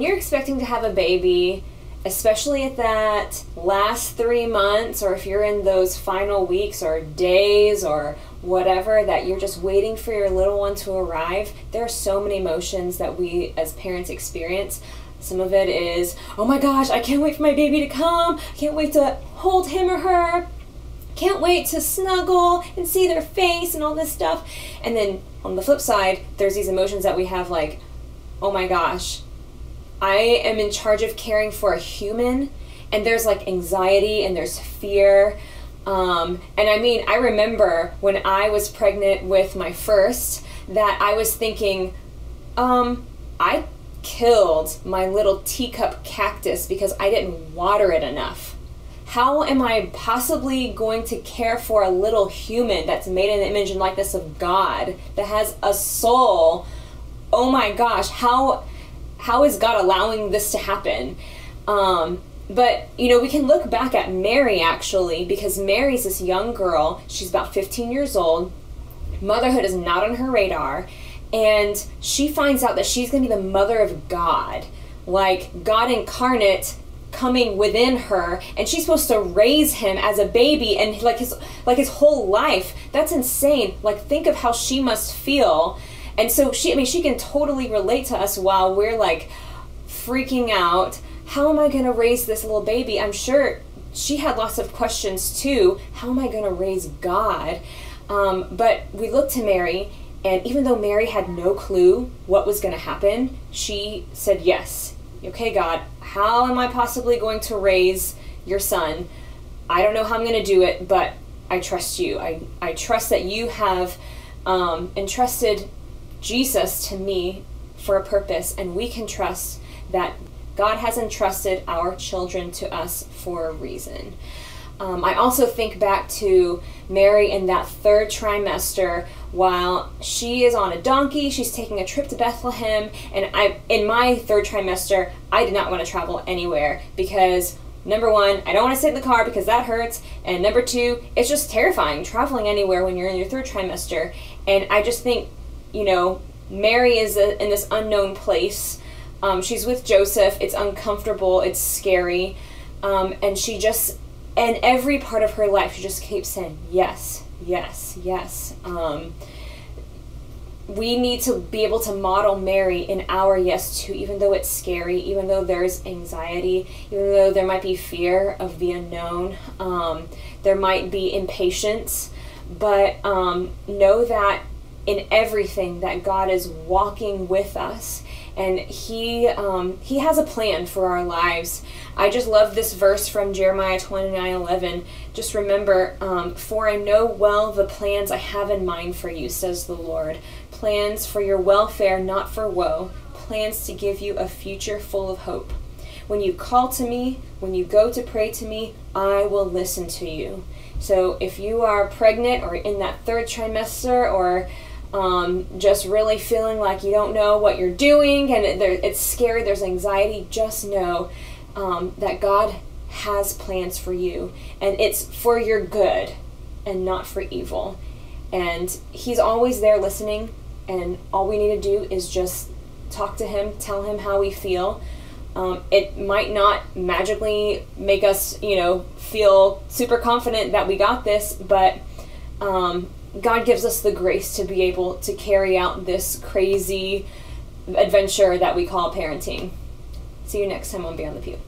when you're expecting to have a baby, especially at that last three months, or if you're in those final weeks or days or whatever, that you're just waiting for your little one to arrive, there are so many emotions that we as parents experience. Some of it is, oh my gosh, I can't wait for my baby to come. I can't wait to hold him or her. Can't wait to snuggle and see their face and all this stuff. And then on the flip side, there's these emotions that we have like, oh my gosh, I am in charge of caring for a human, and there's like anxiety and there's fear. Um, and I mean, I remember when I was pregnant with my first that I was thinking, um, I killed my little teacup cactus because I didn't water it enough. How am I possibly going to care for a little human that's made in the image and likeness of God that has a soul? Oh my gosh, how how is God allowing this to happen? Um, but you know, we can look back at Mary actually because Mary's this young girl. She's about 15 years old. Motherhood is not on her radar, and she finds out that she's going to be the mother of God, like God incarnate coming within her and she's supposed to raise him as a baby and like his like his whole life that's insane like think of how she must feel and so she i mean she can totally relate to us while we're like freaking out how am i going to raise this little baby i'm sure she had lots of questions too how am i going to raise god um, but we look to mary and even though Mary had no clue what was going to happen, she said, Yes. Okay, God, how am I possibly going to raise your son? I don't know how I'm going to do it, but I trust you. I, I trust that you have um, entrusted Jesus to me for a purpose, and we can trust that God has entrusted our children to us for a reason. Um, I also think back to Mary in that third trimester while she is on a donkey, she's taking a trip to Bethlehem, and I in my third trimester, I did not want to travel anywhere because number one, I don't want to sit in the car because that hurts, and number two, it's just terrifying traveling anywhere when you're in your third trimester. And I just think, you know, Mary is a, in this unknown place. Um, she's with Joseph. It's uncomfortable. It's scary, um, and she just and every part of her life she just keeps saying yes yes yes um, we need to be able to model mary in our yes to, even though it's scary even though there's anxiety even though there might be fear of the unknown um, there might be impatience but um, know that in everything that god is walking with us and he um, he has a plan for our lives. I just love this verse from Jeremiah twenty nine eleven. Just remember, um, for I know well the plans I have in mind for you, says the Lord. Plans for your welfare, not for woe. Plans to give you a future full of hope. When you call to me, when you go to pray to me, I will listen to you. So if you are pregnant or in that third trimester or um, just really feeling like you don't know what you're doing and it, it's scary, there's anxiety, just know um, that God has plans for you and it's for your good and not for evil. And He's always there listening, and all we need to do is just talk to Him, tell Him how we feel. Um, it might not magically make us, you know, feel super confident that we got this, but um, God gives us the grace to be able to carry out this crazy adventure that we call parenting. See you next time on Beyond the Pew.